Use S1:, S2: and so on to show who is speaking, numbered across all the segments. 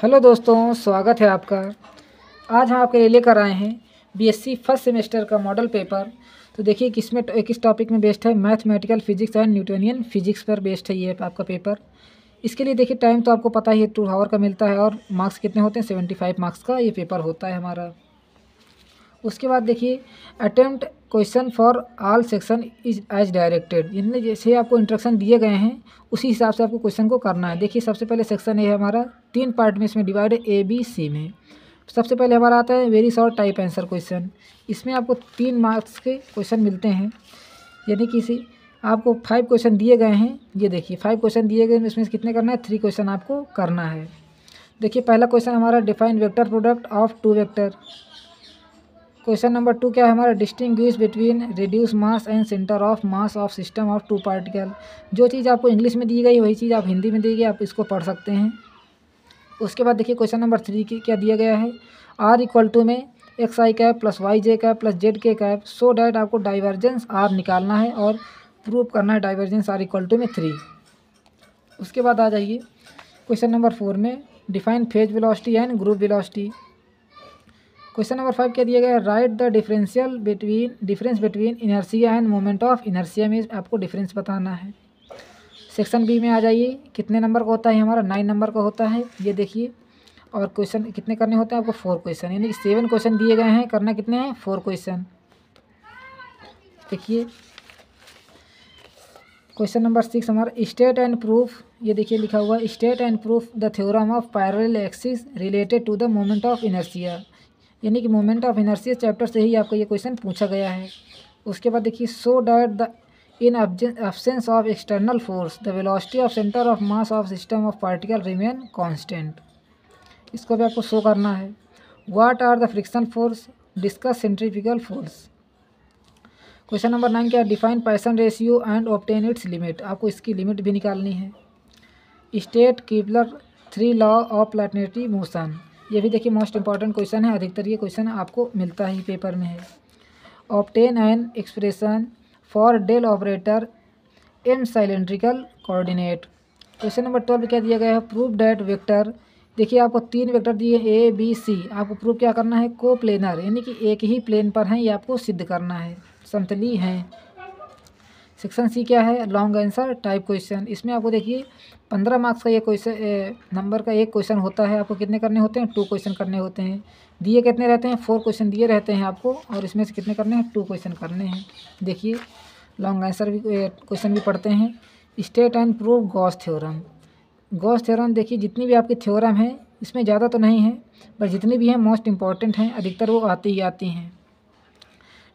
S1: Hello दोस्तों, स्वागत है आपका। आज हम आपके लिए लेकर आए हैं बीएससी फ़र्स्ट सेमेस्टर का मॉडल पेपर। तो देखिए किसमें तो किस टॉपिक में बेस्ट है? Mathematical physics and Newtonian physics पर बेस्ट है ये आपका पेपर। इसके लिए देखिए, टाइम तो आपको पता ही है, टू आवर का मिलता है और मार्क्स कितने होते हैं? सेवेंटी फाइव मार्क्स का ये पेपर होता है हमारा। उसके बाद देखिए attempt question for all section is as directed यानी जैसे आपको इंस्ट्रक्शन दिए गए हैं, उसी हिसाब से आपको क्वेश्चन को करना है। देखिए, सबसे पहले सेक्शन ए है हमारा तीन पार्ट में इसमें डिवाइड है ए बी सी में। सबसे पहले हमारा आता है very short type answer question इसमें आपको तीन मार्क्स के क्वेश्चन मिलते हैं। यानी किसी आपको फाइव क्वेश्चन दिए गए हैं। ये देखिए फाइव क्वेश्चन दिए गए इसमें कितने करना है? थ्री क्वेश्चन आपको करना है। देखिए, पहला क्वेश्चन हमारा define vector product of two vector question number two क्या है हमारा distinguish between reduce mass and centre of mass of system of two particle जो चीज़ आपको इंग्लिश में दी गई, वही चीज़ आप हिंदी में दी गई, आप इसको पढ़ सकते हैं। उसके बाद देखिए क्वेश्चन नंबर थ्री की क्या दिया गया है? आर इक्वल टू में X I cap plus Y J cap plus Z K cap so that आपको डाइवर्जेंस आर निकालना है और प्रूव करना है डाइवर्जेंस आर इक्वल टू में थ्री उसके बाद आ जाइए क्वेश्चन नंबर फोर में define phase velocity and group velocity question number five क्या दिया गया write the differential between difference between inertia and moment of inertia में आपको डिफरेंस बताना है। सेक्शन बी में आ जाइए, कितने नंबर का होता है हमारा? नाइन नंबर का होता है, ये देखिए। और क्वेश्चन कितने करने होते हैं आपको? फोर क्वेश्चन यानी सेवन क्वेश्चन दिए गए हैं, करना कितने हैं? फोर क्वेश्चन देखिए। क्वेश्चन नंबर सिक्स हमारा स्टेट एंड प्रूफ ये देखिए लिखा हुआ state and proof the theorem of parallel axis related to the moment of inertia यानी कि मोमेंट ऑफ़ इनर्सियस चैप्टर से ही आपको ये क्वेश्चन पूछा गया है। उसके बाद देखिए so that the in absence of external force the velocity of centre of mass of system of particle remain constant इसको भी आपको शो करना है। What are the friction force discuss centrifugal force question number nine क्या define Poisson ratio and obtain its limit आपको इसकी limit भी निकालनी है। State Kepler three law of planetary motion ये भी देखिए मोस्ट इंपॉर्टेंट क्वेश्चन है, अधिकतर ये क्वेश्चन आपको मिलता ही पेपर में है। Obtain an expression for del operator in cylindrical coordinate question number twelve क्या दिया गया है प्रूफ डेट वेक्टर देखिए आपको तीन वेक्टर दिए ए बी सी आपको प्रूफ क्या करना है? को प्लेनर यानी कि एक ही प्लेन पर हैं, ये आपको सिद्ध करना है। समतली हैं। सेक्शन सी क्या है? Long answer, type question. इसमें आपको देखिए, पंद्रह मार्क्स का ये क्वेश्चन नंबर का एक क्वेश्चन होता है, आपको कितने करने होते हैं? टू क्वेश्चन करने होते हैं। दिए कितने रहते हैं? फोर क्वेश्चन दिए रहते हैं आपको, और इसमें से कितने करने हैं? टू क्वेश्चन करने हैं। देखिए, लॉन्ग आंसर भी क्वेश्चन भी पढ़ते हैं। State and prove Gauss theorem. Gauss theorem देखिए, जितनी भी आपकी थ्योरम है, इसमें ज़्यादा तो नहीं है, पर जितनी भी हैं, मोस्ट इंपॉर्टेंट हैं, अधिकतर वो आती ही आती हैं।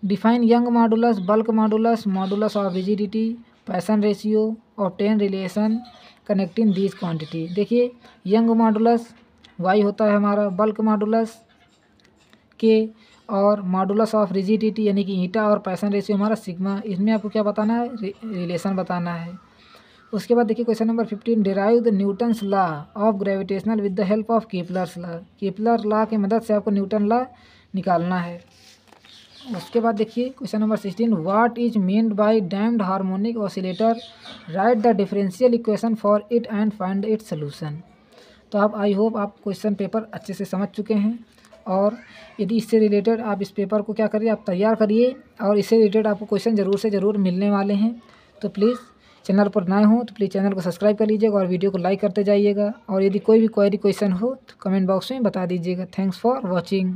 S1: Define Young modulus bulk modulus modulus of rigidity Poisson ratio और ten relation connecting these quantity देखिए यंग मॉडुलस वाई होता है हमारा बल्क मॉडुलस के और मॉडुलस ऑफ़ रिजिडिटी यानी कि ईटा और पैसन रेशियो हमारा सिग्मा इसमें आपको क्या बताना है? रिलेशन बताना है। उसके बाद देखिए question number fifteen derive the Newton's law of gravitational with the help of Kepler's law Kepler law की मदद से आपको न्यूटन लॉ निकालना है। उसके बाद देखिए question number sixteen what is meant by damped harmonic oscillator write the differential equation for it and find it solution तो आप आई होप आप क्वेश्चन पेपर अच्छे से समझ चुके हैं। और यदि इससे रिलेटेड आप इस पेपर को क्या करिए, आप तैयार करिए। और इससे रिलेटेड आपको क्वेश्चन ज़रूर से ज़रूर मिलने वाले हैं। तो प्लीज़ चैनल पर नए हो तो प्लीज़ चैनल को सब्सक्राइब कर लीजिएगा और वीडियो को लाइक करते जाइएगा। और यदि कोई भी क्वेरी क्वेश्चन हो तो कमेंट बॉक्स में बता दीजिएगा। Thanks for watching